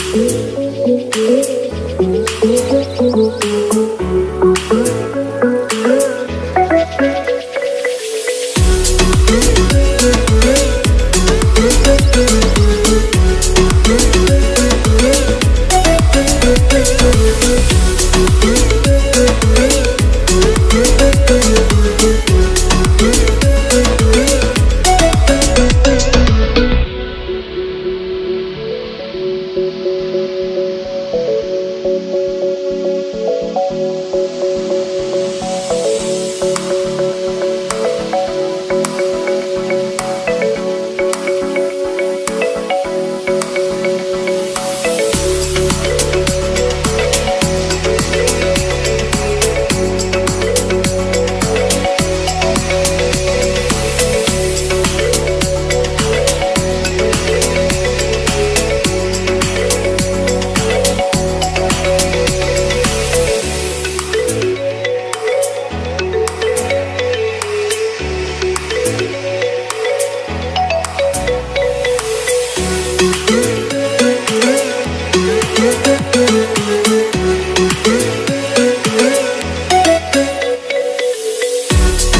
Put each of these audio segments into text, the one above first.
Thank you.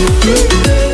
Thank